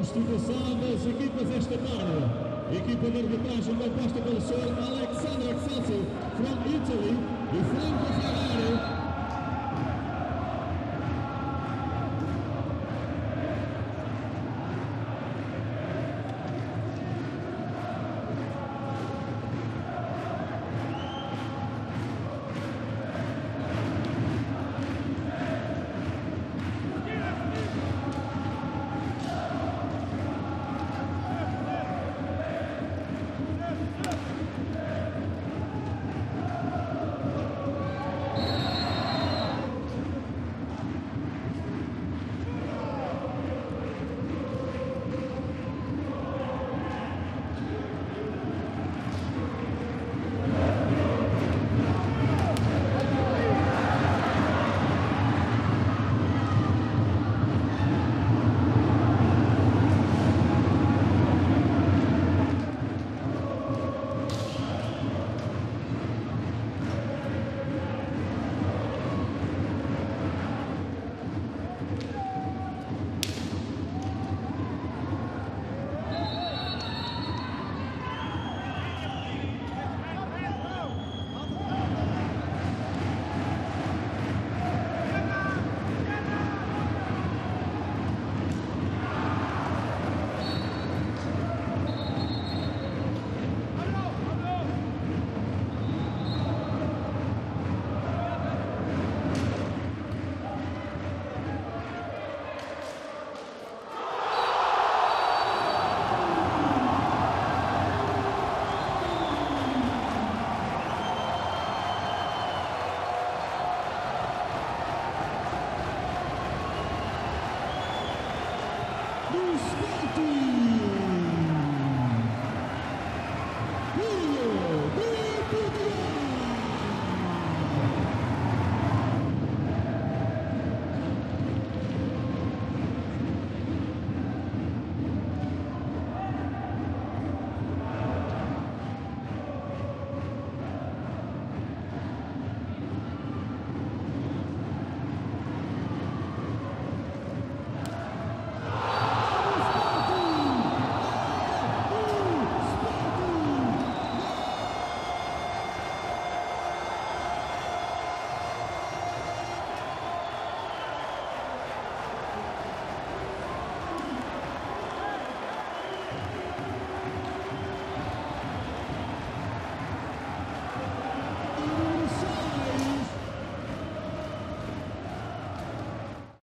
Constituição das equipas esta tarde. Equipa de arbitragem composta pelo Sr. Alexandre Excelsior from Italy e Franco Ferrari Respecting.